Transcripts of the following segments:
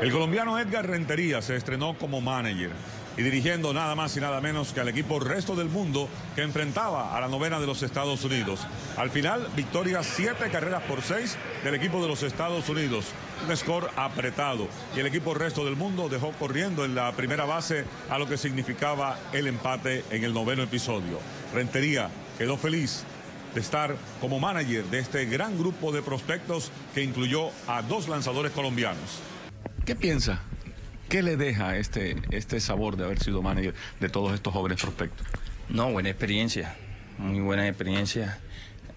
El colombiano Edgar Rentería se estrenó como manager y dirigiendo nada más y nada menos que al equipo resto del mundo que enfrentaba a la novena de los Estados Unidos. Al final, victoria siete carreras por seis del equipo de los Estados Unidos. Un score apretado y el equipo resto del mundo dejó corriendo en la primera base a lo que significaba el empate en el noveno episodio. Rentería quedó feliz de estar como manager de este gran grupo de prospectos que incluyó a dos lanzadores colombianos. ¿Qué piensa ¿Qué le deja este, este sabor de haber sido manager de todos estos jóvenes prospectos? No, buena experiencia, muy buena experiencia.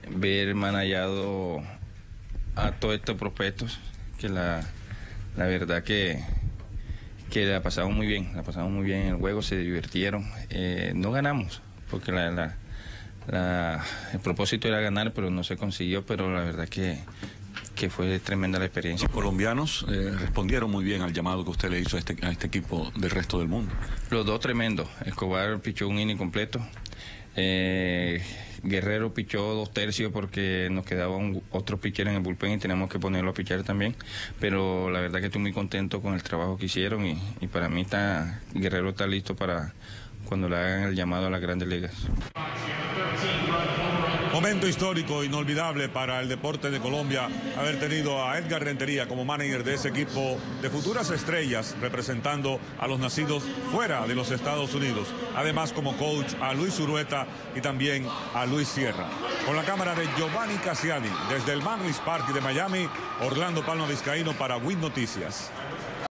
Ver manejado a todos estos prospectos, que la, la verdad que, que la pasamos muy bien, la pasamos muy bien en el juego, se divirtieron. Eh, no ganamos, porque el propósito era ganar, pero no se consiguió, pero la verdad que que fue tremenda la experiencia. Los colombianos eh, respondieron muy bien al llamado que usted le hizo a este, a este equipo del resto del mundo. Los dos tremendos. Escobar pichó un inning completo. Eh, Guerrero pichó dos tercios porque nos quedaba un, otro pitcher en el bullpen y teníamos que ponerlo a pichar también. Pero la verdad que estoy muy contento con el trabajo que hicieron y, y para mí está Guerrero está listo para cuando le hagan el llamado a las grandes ligas. Momento histórico, inolvidable para el deporte de Colombia, haber tenido a Edgar Rentería como manager de ese equipo de futuras estrellas, representando a los nacidos fuera de los Estados Unidos. Además, como coach a Luis Urueta y también a Luis Sierra. Con la cámara de Giovanni Cassiani, desde el Manlis Park de Miami, Orlando Palma Vizcaíno para Win Noticias.